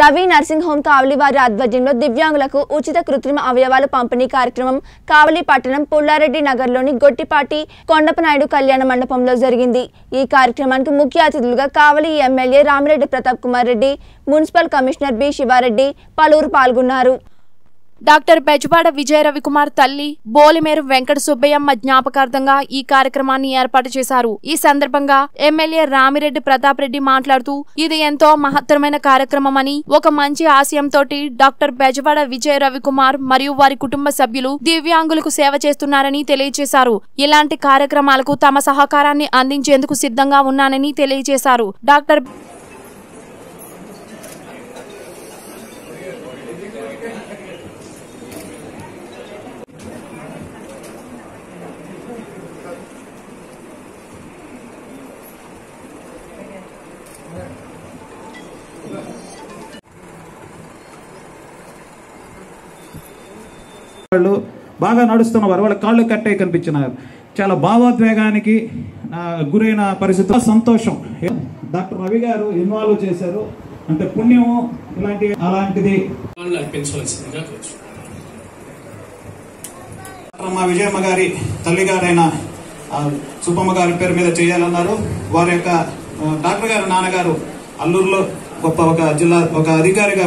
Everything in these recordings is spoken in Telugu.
రవి నర్సింగ్ హోమ్ కావలి వారి ఆధ్వర్యంలో దివ్యాంగులకు ఉచిత కృత్రిమ అవయవాల పంపిణీ కార్యక్రమం కావలి పట్టణం పుల్లారెడ్డి నగర్లోని గొట్టిపాటి కొండపనాయుడు కళ్యాణ మండపంలో జరిగింది. ఈ కార్యక్రమానికి ముఖ్య అతిథులుగా Kavali MLA Ramireddy Pratap Kumar Reddy municipal commissioner B. Sivareddy పలువురు పాల్గొన్నారు. డాక్టర్ బెజవాడ విజయ రవికుమార్ తల్లి బోలిమేరు వెంకట సుబ్బయ్యమ్మ జ్ఞాపకార్థంగా ఈ కార్యక్రమాన్ని ఏర్పాటు చేశారు. ఈ సందర్భంగా ఎమ్మెల్యే రామిరెడ్డి ప్రతాప్ రెడ్డి మాట్లాడుతూ ఇది ఎంతో మహత్తరమైన కార్యక్రమమని ఒక మంచి ఆశయంతో డాక్టర్ బెజవాడ విజయ రవికుమార్ మరియు వారి కుటుంబ సభ్యులు దివ్యాంగులకు సేవ చేస్తున్నారని తెలియజేశారు. ఇలాంటి కార్యక్రమాలకు తమ సహకారాన్ని అందించేందుకు సిద్ధంగా ఉన్నానని తెలియజేశారు. డాక్టర్ వాళ్ళు బాగా నడుస్తున్నవారు వాళ్ళ కాళ్ళు కట్టే కనిపించినారు. చాలా భావోద్వేగానికి గురైన పరిస్థితి. సంతోషం. డాక్టర్ రవి గారు ఇన్వాల్వ్ చేశారు. అంటే పుణ్యం ఇలాంటి అలాంటిది. అర్పించవలసిందిగా మా విజయమ్మ గారి తల్లి గారైన సుబ్బమ్మ గారి పేరు మీద చేయాలన్నారు. వారి యొక్క డాక్టర్ గారి నాన్నగారు అల్లూరులో గొప్ప ఒక జిల్లా ఒక అధికారిగా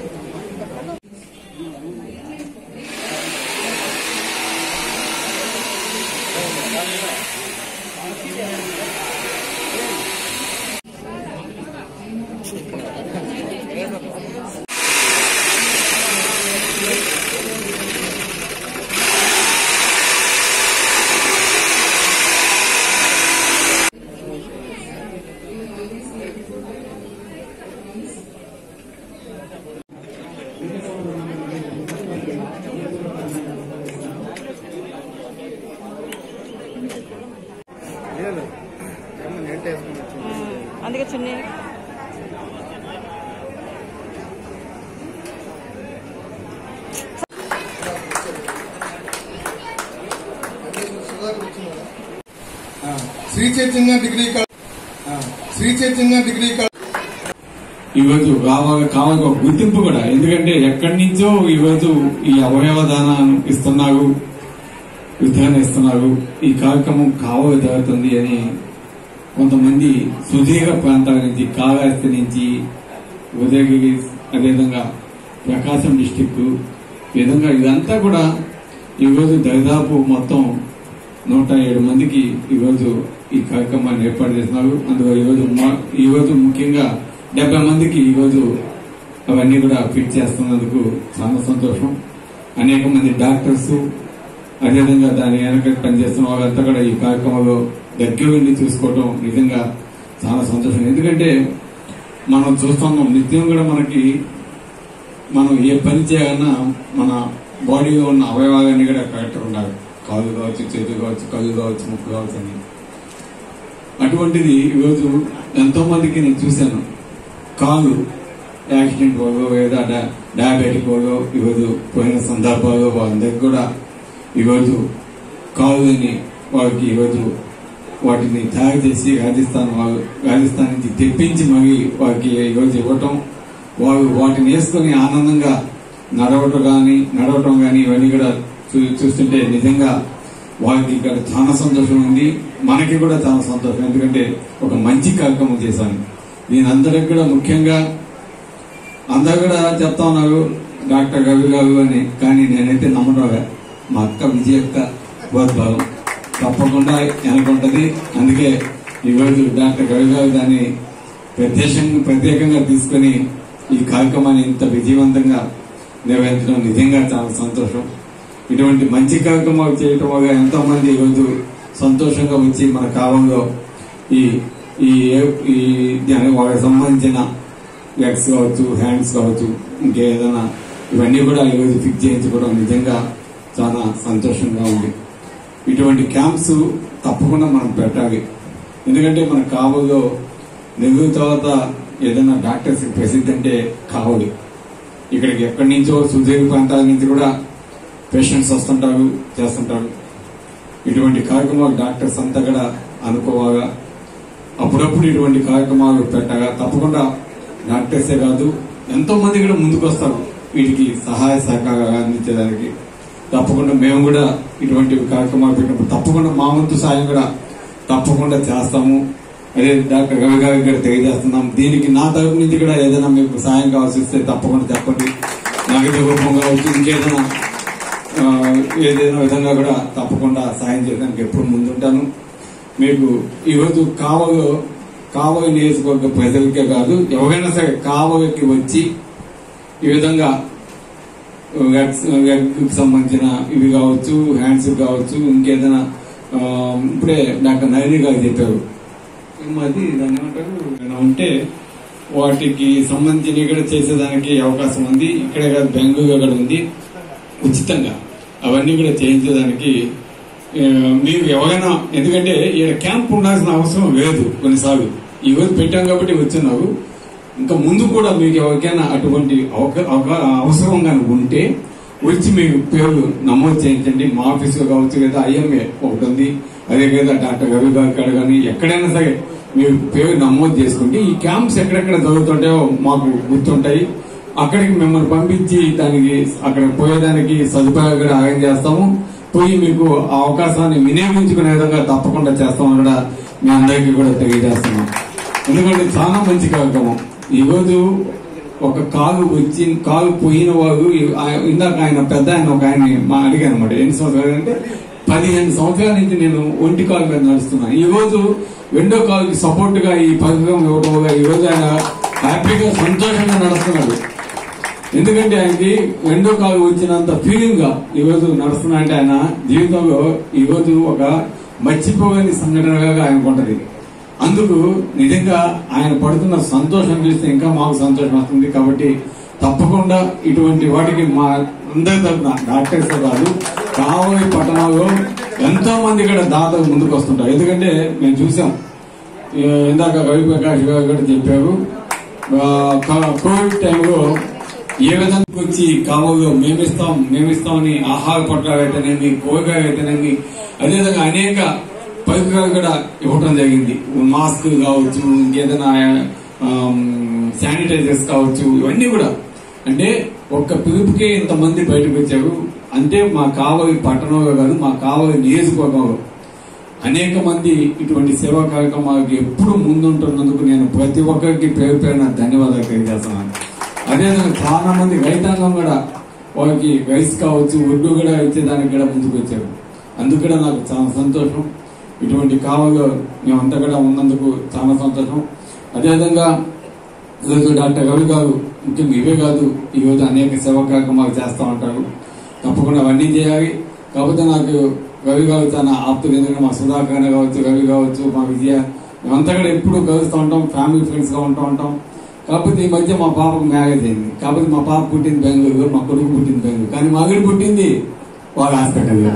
అందుకే చున్నీ. Sri Chaitanya degree college. Sri Chaitanya degree college. ఈరోజు కావాలి కావాలి ఒక గుర్తింపు కూడా. ఎందుకంటే ఎక్కడి నుంచో ఈరోజు ఈ అవయవ దానాన్ని ఇస్తున్నారు విధానం ఇస్తున్నారు ఈ కార్యక్రమం కావాలి జరుగుతుంది అని కొంతమంది సుదీర్ఘ ప్రాంతాల నుంచి కాళహస్తి నుంచి ఉదయగిరి అదేవిధంగా ప్రకాశం డిస్టిక్ ఈ విధంగా ఇదంతా కూడా ఈరోజు దాదాపు మొత్తం నూట ఏడు మందికి ఈరోజు ఈ కార్యక్రమాన్ని ఏర్పాటు చేస్తున్నారు. అందువల్ల ఈరోజు ఈరోజు ముఖ్యంగా డెబ్బై మందికి ఈరోజు అవన్నీ కూడా ఫిట్ చేస్తున్నందుకు చాలా సంతోషం. అనేక మంది డాక్టర్స్ అదేవిధంగా దాని వెనక పనిచేస్తున్న వాళ్ళంతా కూడా ఈ కార్యక్రమంలో దగ్గర వెళ్ళి చూసుకోవటం నిజంగా చాలా సంతోషం. ఎందుకంటే మనం చూస్తున్నాం నిత్యం కూడా మనకి మనం ఏ పని చేయాలన్నా మన బాడీలో ఉన్న అవయవాలన్నీ కూడా కరెక్ట్ ఉండాలి. కాళ్ళు కావచ్చు చేతులు కావచ్చు కళ్ళు కావచ్చు ముక్కు కావచ్చు అని అటువంటిది ఈరోజు ఎంతో మందికి నేను చూశాను. కాళ్ళు యాక్సిడెంట్ వల్ల లేదా డయా- డయాబెటిక్ వల్ల ఈరోజు పోయిన సందర్భాల్లో వాళ్ళందరికీ కూడా ఈరోజు కాదని వారికి ఈరోజు వాటిని తయారు చేసి రాజస్థాన్ వాళ్ళు రాజస్థాన్ నుంచి తెప్పించి మరి వారికి ఈరోజు ఇవ్వటం వారు వాటిని వేసుకుని ఆనందంగా నడవటం కానీ నడవటం కానీ ఇవన్నీ కూడా చూ- చూస్తుంటే నిజంగా వారికి ఇక్కడ చాలా సంతోషం ఉంది. మనకి కూడా చాలా సంతోషం. ఎందుకంటే ఒక మంచి కార్యక్రమం చేశాను. దీని అందరికి కూడా ముఖ్యంగా అందరు కూడా చెప్తా ఉన్నారు డాక్టర్ రవి గారు అని కానీ నేనైతే నమ్మడం మా అక్క విజయ అక్క గోద్భావం తప్పకుండా వెనకుంటది అందుకే ఈరోజు డాక్టర్ రవి దాన్ని ప్రత్యేకంగా ప్రత్యేకంగా తీసుకొని ఈ కార్యక్రమాన్ని ఇంత విజయవంతంగా నిర్వహించడం నిజంగా చాలా సంతోషం. ఇటువంటి మంచి కార్యక్రమాలు చేయటం వల్ల ఎంతో మంది ఈరోజు సంతోషంగా వచ్చి మన కాలంలో ఈ ఈ ఈ దానికి వాళ్ళకి సంబంధించిన లెగ్స్ కావచ్చు హ్యాండ్స్ కావచ్చు ఇంకేదైనా ఇవన్నీ కూడా ఈరోజు ఫిక్స్ చేయించుకోవడం నిజంగా చాలా సంతోషంగా ఉంది. ఇటువంటి క్యాంప్స్ తప్పకుండా మనం పెట్టాలి. ఎందుకంటే మన కావలో నెల్లూరు తర్వాత ఏదైనా డాక్టర్స్ ప్రసిద్ధి అంటే కావలి. ఇక్కడికి ఎక్కడి నుంచో సుదీర్ఘ ప్రాంతాల నుంచి కూడా పేషెంట్స్ వస్తుంటారు చేస్తుంటారు. ఇటువంటి కార్యక్రమాలు డాక్టర్స్ అంతా కూడా అనుకోవాలా? అప్పుడప్పుడు ఇటువంటి కార్యక్రమాలు పెట్టగా తప్పకుండా డాక్టర్సే కాదు ఎంతో మంది కూడా ముందుకు వస్తారు వీటికి సహాయ సహకారాలు అందించేదానికి తప్పకుండా మేము కూడా ఇటువంటి కార్యక్రమాలు పెట్టినప్పుడు తప్పకుండా మా వంతు సాయం కూడా తప్పకుండా చేస్తాము. అదే డాక్టర్ రవి గారికి తెలియజేస్తున్నాం. దీనికి నా తరపు నుంచి కూడా ఏదైనా మీకు సాయం కావాల్సి వస్తే తప్పకుండా చెప్పండి. నగదు రూపంగా కావచ్చు ఇంకేదైనా ఏదైనా విధంగా కూడా తప్పకుండా సాయం చేయడానికి ఎప్పుడు ముందుంటాను. మీకు ఈరోజు కావలో కావో నియోజకవర్గ ప్రజలకే కాదు ఎవరైనా సరే కావోకి వచ్చి ఈ విధంగా వెబ్ లెగ్కి uh, సంబంధించిన ఇవి కావచ్చు హ్యాండ్స్ కావచ్చు ఇంకేదైనా ఇప్పుడే డాక్టర్ నైని గారు చెప్పారు. అది దాన్ని ఏమంటారు? ఏమైనా ఉంటే వాటికి సంబంధించిన ఇక్కడ చేసేదానికి అవకాశం ఉంది. ఇక్కడే కాదు బెంగళూరు కూడా ఉంది. ఉచితంగా. అవన్నీ కూడా చేయించేదానికి మీరు ఎవరైనా ఎందుకంటే ఇక్కడ క్యాంప్ ఉండాల్సిన అవసరం లేదు కొన్నిసార్లు. ఈ రోజు పెట్టాం కాబట్టి వచ్చినారు ఇంకా ముందు కూడా మీకు ఎవరికైనా అటువంటి అవసరం కానీ ఉంటే వచ్చి మీ పేరు నమోదు చేయించండి. మా ఆఫీసులో కావచ్చు లేదా ఐఎంఏ ఒకటి ఉంది. అదే కదా డాక్టర్ రవి గారి కాడ కానీ ఎక్కడైనా సరే మీరు పేరు నమోదు చేసుకుంటే ఈ క్యాంప్స్ ఎక్కడెక్కడ జరుగుతుంటాయో మాకు గుర్తుంటాయి. అక్కడికి మిమ్మల్ని పంపించి దానికి అక్కడ పోయేదానికి సదుపాయాలు కూడా అరేంజ్ చేస్తాము. పోయి మీకు ఆ అవకాశాన్ని వినియోగించుకునే విధంగా తప్పకుండా చేస్తామని కూడా మీ అందరికీ కూడా తెలియజేస్తున్నాం. ఎందుకంటే చాలా మంచి కార్యక్రమం. ఈ ఒక కాలు వచ్చి కాలు పోయిన వారు ఇందాక ఆయన పెద్ద ఆయన ఒక ఆయన మా అడిగాను అనమాట ఎన్ని సంవత్సరాలు అంటే పదిహేను సంవత్సరాల నుంచి నేను ఒంటి కాలు మీద నడుస్తున్నాను ఈ రోజు రెండో కాలుకి సపోర్ట్గా ఈ పథకం ఇవ్వడం ఈ రోజు ఆయన హ్యాపీగా సంతోషంగా నడుస్తున్నాడు. ఎందుకంటే ఆయనకి రెండో కాలు వచ్చినంత ఫీలింగ్గా ఈ రోజు నడుస్తున్నా అంటే ఆయన జీవితంలో ఈ రోజు ఒక మర్చిపోలేని సంఘటనగా ఆయనకు ఉంటది. అందుకు నిజంగా ఆయన పడుతున్న సంతోషం చూస్తే ఇంకా మాకు సంతోషం వస్తుంది. కాబట్టి తప్పకుండా ఇటువంటి వాటికి మా అందరి తరఫున డాక్టర్స్ కాదు కావలి పట్టణాల్లో ఎంతో మంది ఇక్కడ దాదాపు ముందుకు వస్తుంటారు. ఎందుకంటే మేము చూసాం. ఇందాక రవి ప్రకాష్ గారు కూడా చెప్పారు కోవిడ్ టైంలో ఏ విధంగా వచ్చి కావలో మేమిస్తాం మేమిస్తామని ఆహార పట్టాలు అయితేనేమి కూరగాయలు అయితేనేమి అదేవిధంగా అనేక పరికరాలు కూడా ఇవ్వటం జరిగింది. మాస్క్ కావచ్చు ఇంకేదైనా శానిటైజర్స్ కావచ్చు ఇవన్నీ కూడా. అంటే ఒక్క పిలుపుకే ఇంతమంది బయటకు వచ్చారు. అంటే మా కావలి పట్టణంలో కాదు మా కావలి నియోజకవర్గంలో. అనేక మంది ఇటువంటి సేవా కార్యక్రమాలకు ఎప్పుడు ముందుంటున్నందుకు నేను ప్రతి ఒక్కరికి పేరు పేరున ధన్యవాదాలు తెలియజేస్తున్నాను. అదేవిధంగా చాలా మంది రైతాంగం కూడా వారికి రైస్ కావచ్చు ఒడ్డు కూడా ఇచ్చేదానికి కూడా ముందుకు వచ్చారు. అందుకు కూడా నాకు చాలా సంతోషం. ఇటువంటి కావలో మేమంతా కూడా ఉన్నందుకు చాలా సంతోషం. అదేవిధంగా ఈరోజు డాక్టర్ రవి గారు ముఖ్యంగా ఇవే కాదు ఈరోజు అనేక సేవా కార్యక్రమాలు చేస్తూ ఉంటారు. తప్పకుండా అవన్నీ చేయాలి. కాకపోతే నాకు రవి గారు అన్న ఆప్తులు ఎందుకంటే మా సుధాకర్ కావచ్చు రవి కావచ్చు మా విజయ మేమంతా కూడా ఎప్పుడు కలుస్తూ ఉంటాం ఫ్యామిలీ ఫ్రెండ్స్గా ఉంటూ ఉంటాం. కాకపోతే ఈ మధ్య మా పాపకు మ్యారేజ్ అయింది. కాకపోతే మా పాప పుట్టింది బెంగళూరు మా కొడుకు పుట్టింది బెంగళూరు. కానీ మా ఆవిడ పుట్టింది వాళ్ళ హాస్పిటల్లో.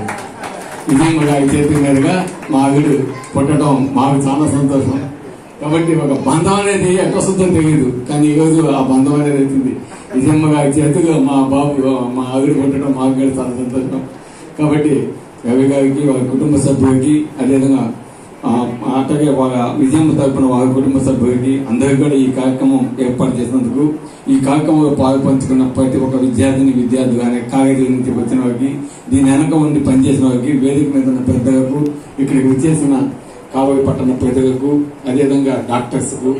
ఇది మన చేతి మీదుగా మా వీడు పుట్టడం మాకు చాలా సంతోషం. కాబట్టి ఒక బంధం అనేది ఎక్కడ తెలియదు. కానీ ఈరోజు ఆ బంధం అనేది వచ్చింది నిజమ్మ గారి మా బాబు మా ఆవిడ కొట్టడం మాకు కూడా చాలా సంతోషం. కాబట్టి రవి గారికి వాళ్ళ కుటుంబ సభ్యులకి అదేవిధంగా అట్లాగే వాళ్ళ విజయమ్మ తరపున వారి కుటుంబ సభ్యులకి అందరికీ కూడా ఈ కార్యక్రమం ఏర్పాటు చేసినందుకు ఈ కార్యక్రమంలో పాల్పంచుకున్న ప్రతి ఒక్క విద్యార్థిని విద్యార్థులు అనే కాలేజీ నుంచి వచ్చిన వారికి దీని వెనక ఉండి పనిచేసిన వారికి వేదిక మీద ఉన్న పెద్దలకు ఇక్కడికి వచ్చేసిన కావలి పట్టణ ప్రజలకు అదేవిధంగా డాక్టర్స్కు